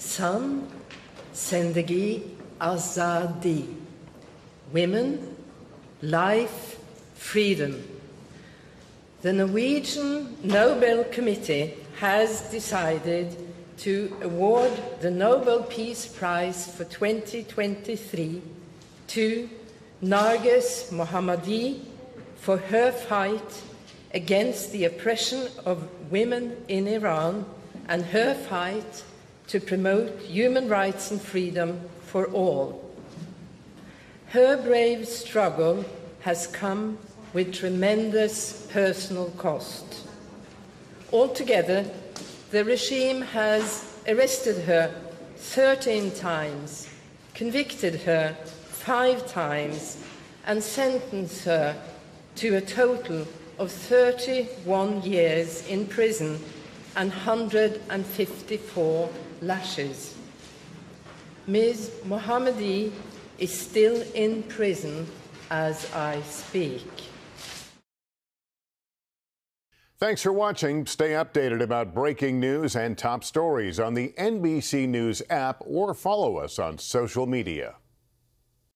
Zan, Zendagi, Azadi. Women, life, freedom. The Norwegian Nobel Committee has decided to award the Nobel Peace Prize for 2023 to Narges Mohammadi for her fight against the oppression of women in Iran and her fight to promote human rights and freedom for all. Her brave struggle has come with tremendous personal cost. Altogether, the regime has arrested her 13 times, convicted her five times, and sentenced her to a total of 31 years in prison and 154 lashes. Ms. Mohammadi is still in prison as I speak. Thanks for watching. Stay updated about breaking news and top stories on the NBC News app or follow us on social media.